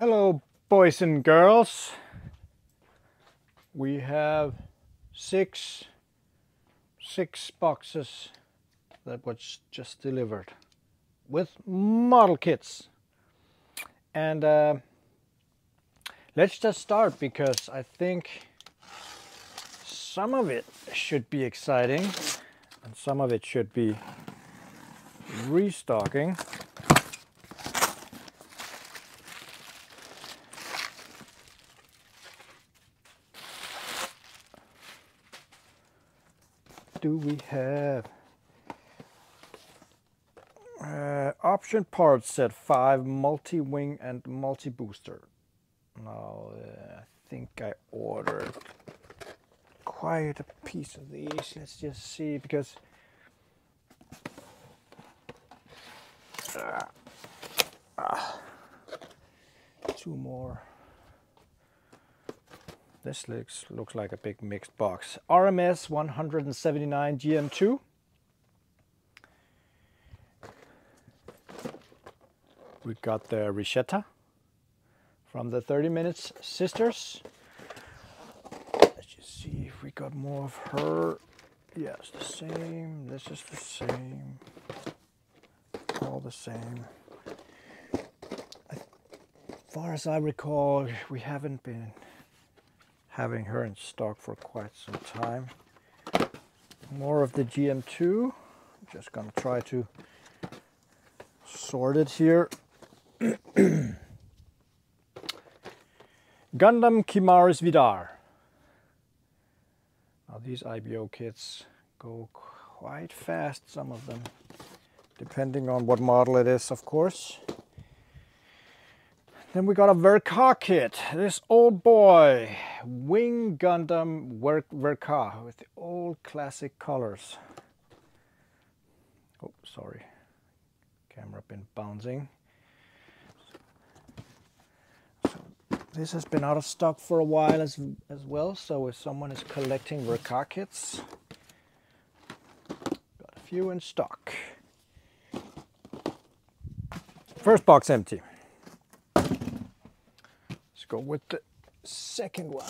Hello, boys and girls. We have six six boxes that was just delivered with model kits. And uh, let's just start because I think some of it should be exciting and some of it should be restocking. Do we have? Uh, option parts set 5 multi-wing and multi-booster. Now uh, I think I ordered quite a piece of these. Let's just see because uh, uh, two more. This looks, looks like a big mixed box. RMS 179 GM2. We got the Rishetta from the 30 Minutes Sisters. Let's just see if we got more of her. Yes, the same. This is the same. All the same. As far as I recall, we haven't been having her in stock for quite some time. More of the GM2. Just gonna try to sort it here. Gundam Kimaris Vidar. Now these IBO kits go quite fast, some of them, depending on what model it is, of course. Then we got a Verka kit. This old boy, Wing Gundam Ver Verka with the old classic colors. Oh, sorry. Camera been bouncing. So this has been out of stock for a while as, as well. So if someone is collecting Verka kits, got a few in stock. First box empty go with the second one.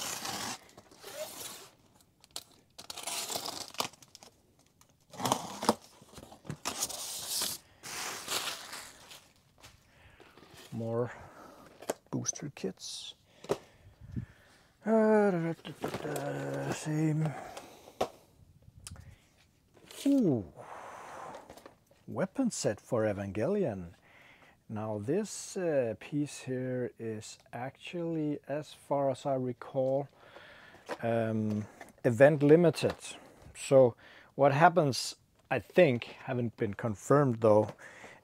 More booster kits. Uh, da, da, da, same. Ooh. Weapon set for Evangelion. Now this uh, piece here is actually, as far as I recall, um, event limited. So what happens, I think, haven't been confirmed though,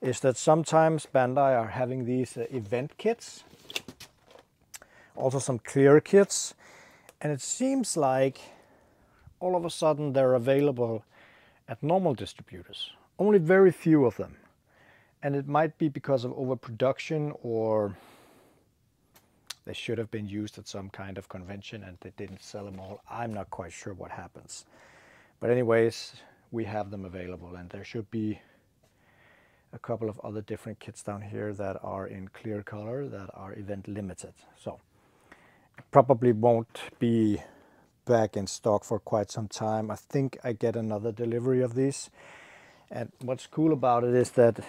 is that sometimes Bandai are having these uh, event kits, also some clear kits, and it seems like all of a sudden they're available at normal distributors. Only very few of them and it might be because of overproduction or they should have been used at some kind of convention and they didn't sell them all. I'm not quite sure what happens. But anyways, we have them available and there should be a couple of other different kits down here that are in clear color that are event limited. So probably won't be back in stock for quite some time. I think I get another delivery of these. And what's cool about it is that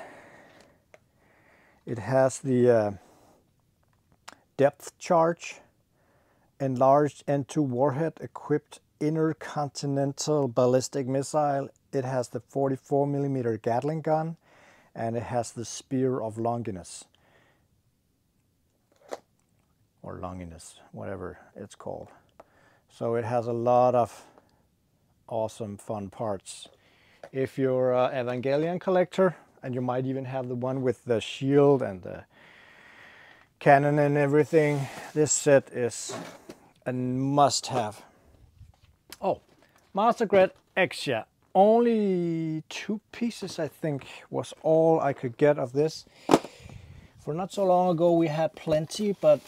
it has the uh, depth charge, enlarged N2 warhead equipped intercontinental ballistic missile. It has the 44 millimeter Gatling gun and it has the Spear of Longinus or Longinus, whatever it's called. So it has a lot of awesome fun parts. If you're an Evangelion collector, and you might even have the one with the shield and the cannon and everything. This set is a must-have. Oh, Master Grade Exia. Only two pieces, I think, was all I could get of this. For not so long ago, we had plenty, but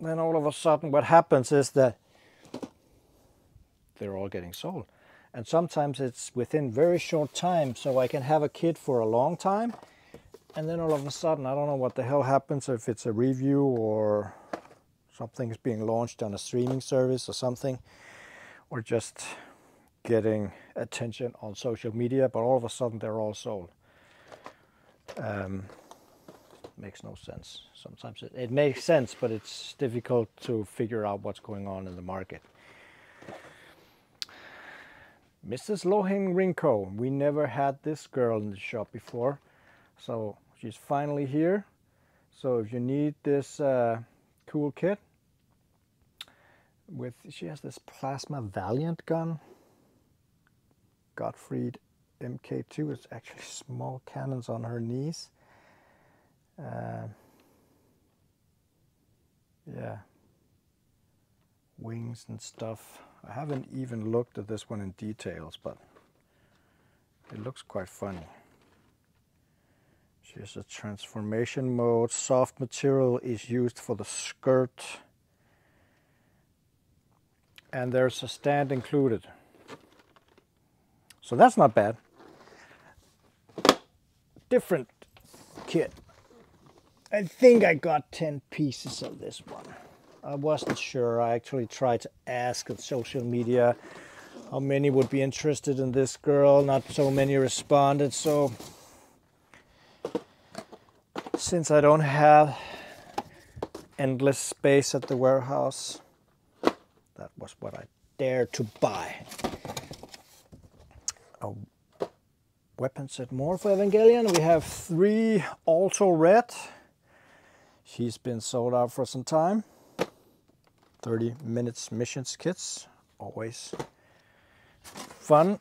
then all of a sudden what happens is that they're all getting sold and sometimes it's within very short time so I can have a kit for a long time and then all of a sudden, I don't know what the hell happens if it's a review or something's being launched on a streaming service or something, or just getting attention on social media, but all of a sudden they're all sold. Um, makes no sense. Sometimes it, it makes sense, but it's difficult to figure out what's going on in the market. Mrs. Lohin Rinko. We never had this girl in the shop before. So she's finally here. So if you need this uh, cool kit, with she has this Plasma Valiant gun. Gottfried MK2. It's actually small cannons on her knees. Uh, yeah. Wings and stuff. I haven't even looked at this one in details, but it looks quite funny. She has a transformation mode. Soft material is used for the skirt. And there's a stand included. So that's not bad. Different kit. I think I got 10 pieces of this one. I wasn't sure. I actually tried to ask on social media how many would be interested in this girl. Not so many responded. So since I don't have endless space at the warehouse, that was what I dared to buy. Oh, A weapon set more for Evangelion. We have three Alto Red. She's been sold out for some time. 30 minutes missions kits, always fun.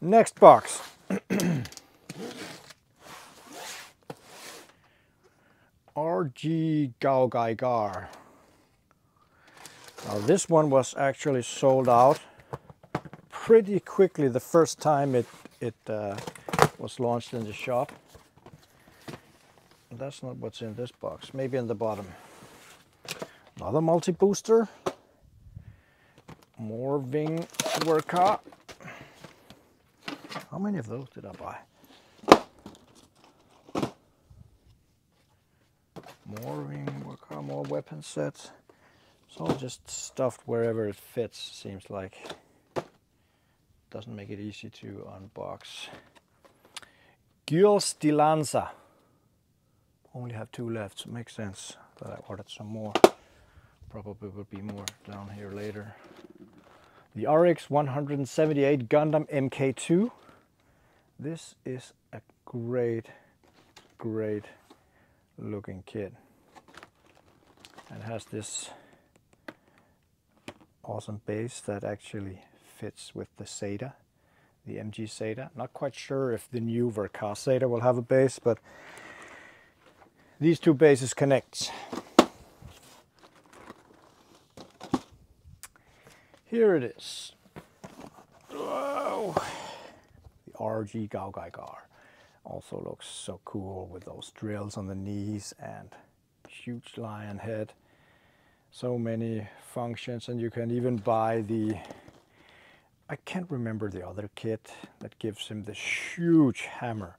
Next box. RG Gaogaigar. Now this one was actually sold out pretty quickly the first time it, it uh, was launched in the shop that's not what's in this box. Maybe in the bottom. Another multi-booster. More Wing Verka. How many of those did I buy? More Wing Verka, more weapon sets. It's all just stuffed wherever it fits, seems like. Doesn't make it easy to unbox. Guel's Dilanza only have two left, so it makes sense that I ordered some more. Probably will be more down here later. The RX 178 Gundam MK2. This is a great, great looking kit. It has this awesome base that actually fits with the Zeta, the MG Zeta. Not quite sure if the new Verka Zeta will have a base, but these two bases connect. Here it is. Whoa. The RG Gaogaigar also looks so cool with those drills on the knees and huge lion head. So many functions and you can even buy the I can't remember the other kit that gives him this huge hammer.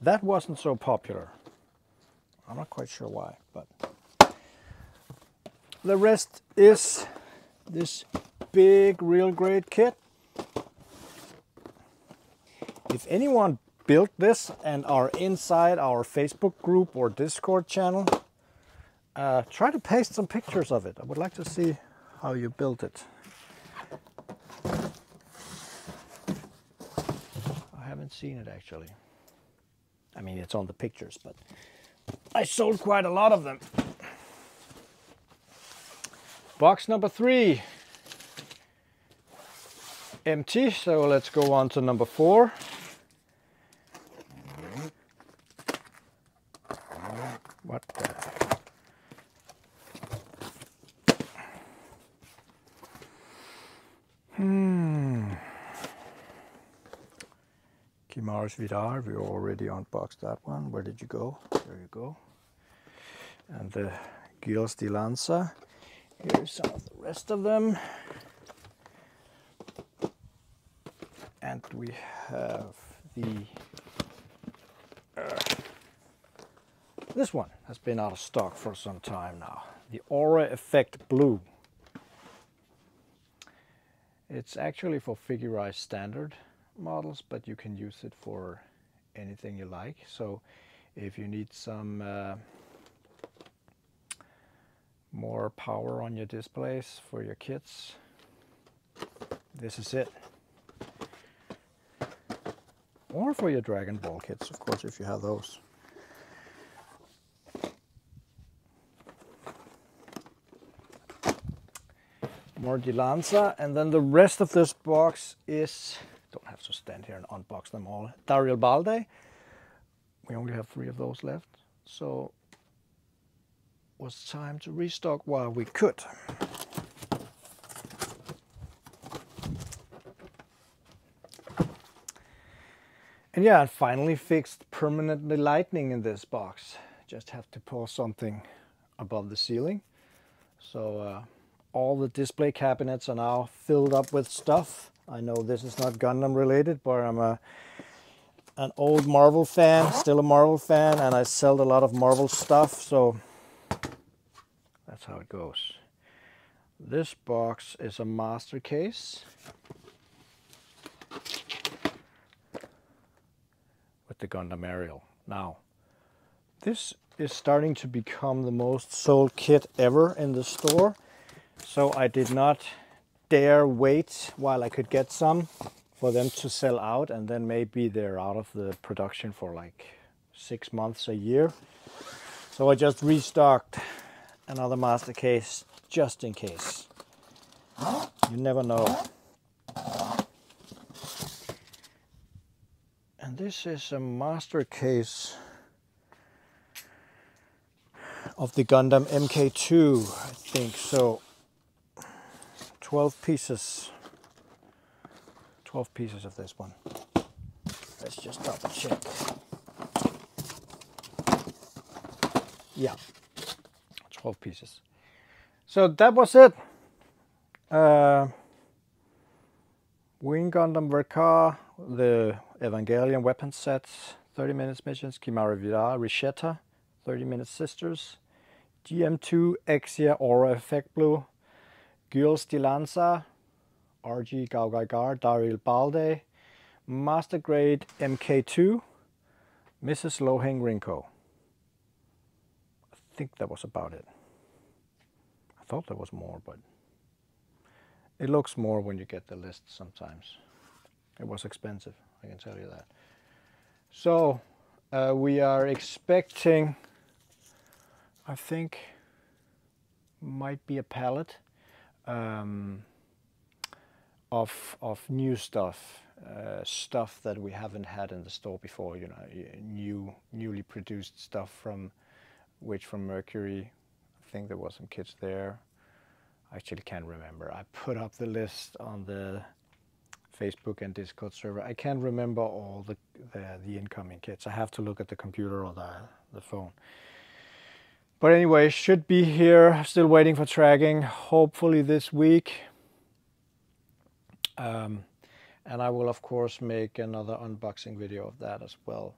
That wasn't so popular. I'm not quite sure why, but the rest is this big real great kit. If anyone built this and are inside our Facebook group or Discord channel, uh, try to paste some pictures of it. I would like to see how you built it. I haven't seen it actually. I mean, it's on the pictures, but I sold quite a lot of them. Box number three. Empty, so let's go on to number four. What the? Hmm. Kimaris Vidar, we already unboxed that one. Where did you go? There you go. And the Guel's Dilanza. Here's some of the rest of them. And we have the uh, this one has been out of stock for some time now. The Aura Effect Blue. It's actually for figurized standard models, but you can use it for anything you like. So if you need some uh, more power on your displays for your kits, this is it. Or for your Dragon Ball kits, of course, if you have those. more Dilanza, and then the rest of this box is, don't have to stand here and unbox them all, Darilbalde. We only have three of those left, so was time to restock while we could. And yeah, I finally fixed permanently lightning in this box. Just have to pour something above the ceiling. So uh, all the display cabinets are now filled up with stuff. I know this is not Gundam related, but I'm a an old Marvel fan, still a Marvel fan, and I sell a lot of Marvel stuff, so that's how it goes. This box is a master case with the Gundam Aerial. Now, this is starting to become the most sold kit ever in the store. So I did not dare wait while I could get some for them to sell out and then maybe they're out of the production for like six months, a year. So I just restocked another master case just in case. You never know. And this is a master case of the Gundam MK2, I think. So 12 pieces. 12 pieces of this one. Let's just double check. Yeah. 12 pieces. So that was it. Uh, Wing Gundam Verka, the Evangelion weapon sets, 30 minutes missions, Kimaris Vidar, Rishetta, 30 minutes sisters, GM2 Exia Aura Effect Blue, Guel's Dilanza, RG Gaogaigar, Daryl Balde, Master Grade MK2, Mrs. Loheng Rinko. I think that was about it. I thought there was more, but it looks more when you get the list sometimes. It was expensive, I can tell you that. So uh, we are expecting, I think, might be a pallet um, of of new stuff, uh, stuff that we haven't had in the store before. You know, new newly produced stuff from Witch from Mercury. I think there was some kits there. I actually can't remember. I put up the list on the Facebook and Discord server. I can't remember all the, the, the incoming kits. I have to look at the computer or the the phone. But anyway, should be here. Still waiting for tracking. Hopefully this week. Um, and I will of course make another unboxing video of that as well.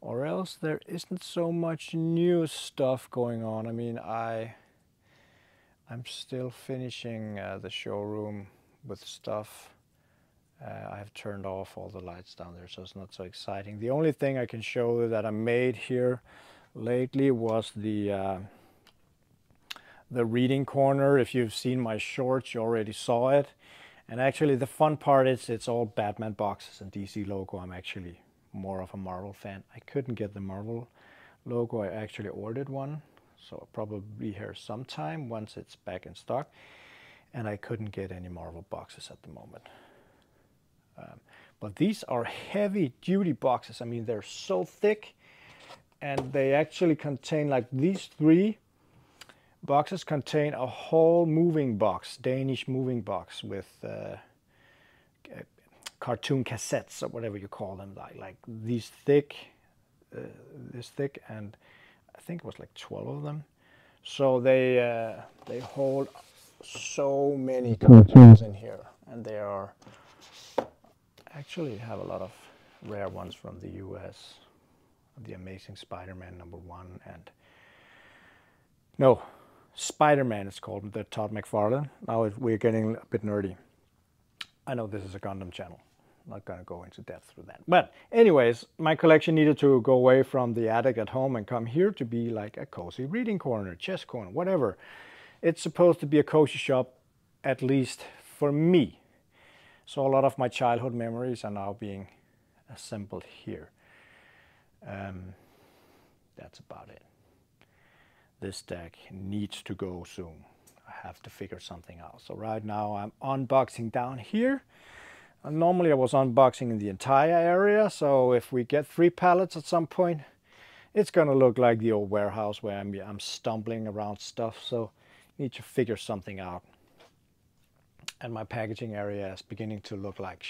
Or else there isn't so much new stuff going on. I mean, I I'm still finishing uh, the showroom with stuff. Uh, I have turned off all the lights down there, so it's not so exciting. The only thing I can show that I made here lately was the uh, the reading corner. If you've seen my shorts, you already saw it. And actually the fun part is it's all Batman boxes and DC logo. I'm actually more of a Marvel fan. I couldn't get the Marvel logo. I actually ordered one. So I'll probably be here sometime once it's back in stock. And I couldn't get any Marvel boxes at the moment. Um, but these are heavy duty boxes. I mean, they're so thick and they actually contain like these three boxes contain a whole moving box, Danish moving box with uh, cartoon cassettes or whatever you call them, like like these thick, uh, this thick, and I think it was like 12 of them. So they uh, they hold so many cartoons in here, and they are actually have a lot of rare ones from the US. The Amazing Spider-Man number one and no, Spider-Man is called, the Todd McFarlane. Now we're getting a bit nerdy. I know this is a Gundam channel. I'm not gonna go into depth with that. But anyways, my collection needed to go away from the attic at home and come here to be like a cozy reading corner, chess corner, whatever. It's supposed to be a cozy shop, at least for me. So a lot of my childhood memories are now being assembled here. Um, that's about it. This deck needs to go soon. I have to figure something out. So right now I'm unboxing down here. And normally I was unboxing in the entire area. So if we get three pallets at some point, it's gonna look like the old warehouse where I'm, I'm stumbling around stuff. So I need to figure something out. And my packaging area is beginning to look like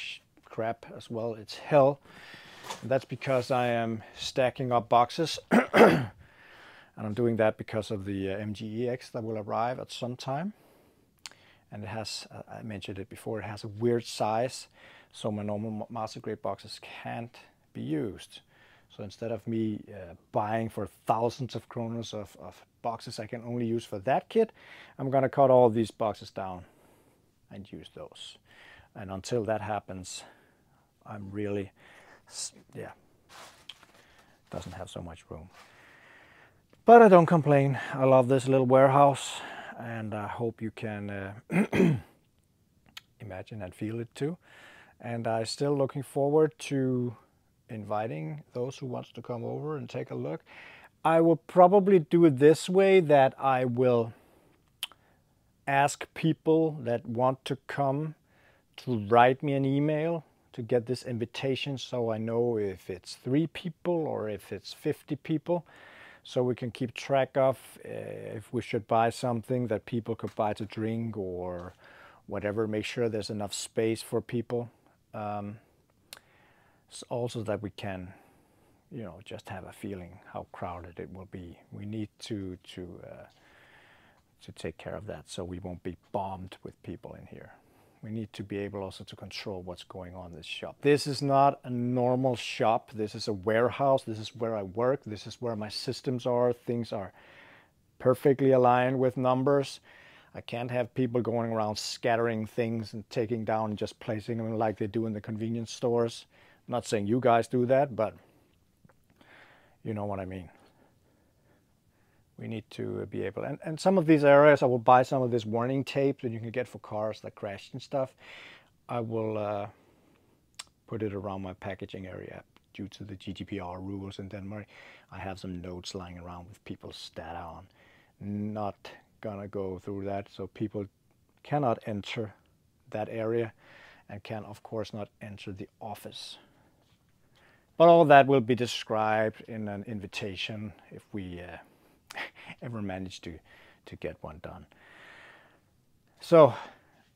crap as well. It's hell. That's because I am stacking up boxes. and I'm doing that because of the uh, MGEX that will arrive at some time. And it has, uh, I mentioned it before, it has a weird size. So my normal master grade boxes can't be used. So instead of me uh, buying for thousands of kroners of, of boxes I can only use for that kit, I'm going to cut all these boxes down and use those. And until that happens, I'm really, yeah, doesn't have so much room. But I don't complain. I love this little warehouse and I hope you can uh, imagine and feel it too. And I'm still looking forward to inviting those who wants to come over and take a look. I will probably do it this way that I will ask people that want to come to write me an email to get this invitation so I know if it's three people or if it's 50 people. So we can keep track of uh, if we should buy something that people could buy to drink or whatever make sure there's enough space for people. Um, also that we can you know just have a feeling how crowded it will be. We need to to uh, to take care of that so we won't be bombed with people in here we need to be able also to control what's going on in this shop. This is not a normal shop. This is a warehouse. This is where I work. This is where my systems are. Things are perfectly aligned with numbers. I can't have people going around scattering things and taking down and just placing them like they do in the convenience stores. I'm not saying you guys do that, but you know what I mean we need to be able, and, and some of these areas, I will buy some of this warning tape that you can get for cars that crashed and stuff. I will uh, put it around my packaging area due to the GDPR rules in Denmark. I have some notes lying around with people's data on. Not gonna go through that, so people cannot enter that area and can of course not enter the office. But all that will be described in an invitation if we uh, ever managed to, to get one done. So,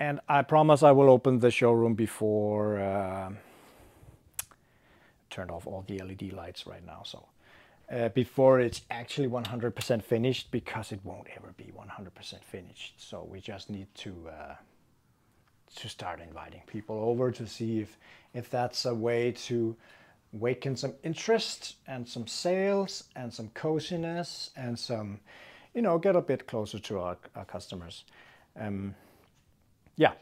and I promise I will open the showroom before uh, turned off all the LED lights right now. So uh, before it's actually 100% finished because it won't ever be 100% finished. So we just need to uh, to start inviting people over to see if if that's a way to waken some interest and some sales and some coziness and some, you know, get a bit closer to our, our customers. Um, yeah,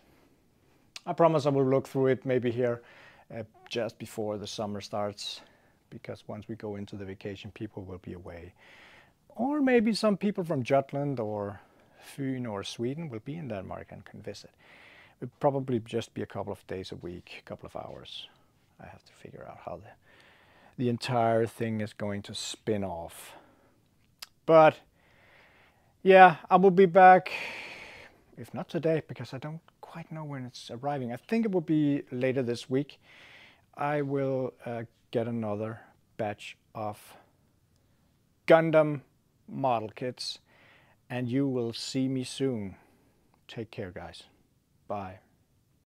I promise I will look through it maybe here uh, just before the summer starts because once we go into the vacation, people will be away. Or maybe some people from Jutland or Fyn or Sweden will be in Denmark and can visit. It probably just be a couple of days a week, a couple of hours. I have to figure out how the, the entire thing is going to spin off. But yeah, I will be back, if not today, because I don't quite know when it's arriving. I think it will be later this week. I will uh, get another batch of Gundam model kits and you will see me soon. Take care, guys. Bye.